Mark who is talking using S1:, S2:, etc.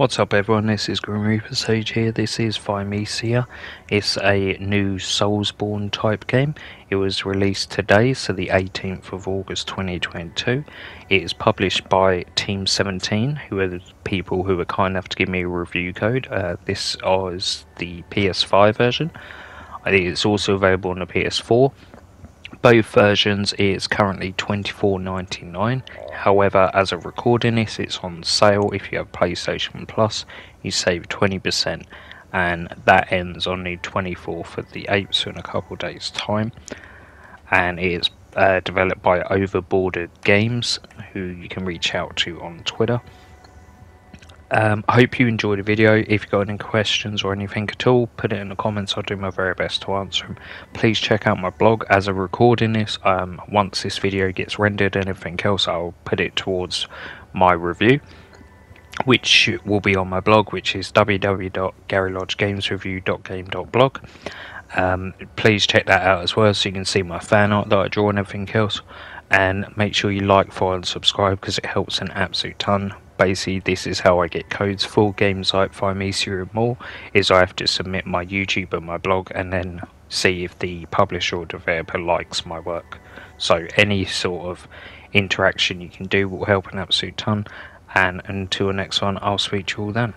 S1: What's up everyone, this is Grim Reaper Sage here, this is Thymesia. It's a new Soulsborne type game. It was released today, so the 18th of August 2022. It is published by Team 17, who are the people who were kind enough to give me a review code. Uh, this is the PS5 version. It's also available on the PS4 both versions is currently $24.99 however as of recording this it's on sale. If you have PlayStation Plus you save 20% and that ends on the 24th of the 8th so in a couple days time. And it is uh, developed by Over Border Games who you can reach out to on Twitter um, I hope you enjoyed the video. If you've got any questions or anything at all, put it in the comments. I'll do my very best to answer them. Please check out my blog as I'm recording this. Um, once this video gets rendered and everything else, I'll put it towards my review, which will be on my blog, which is www.garylodgegamesreview.game.blog. Um, please check that out as well so you can see my fan art that I draw and everything else. And make sure you like, follow, and subscribe because it helps an absolute ton basically this is how I get codes. For games like Thymesia and more is I have to submit my YouTube and my blog and then see if the publisher or developer likes my work. So any sort of interaction you can do will help an absolute ton. And until the next one I'll speak to you all then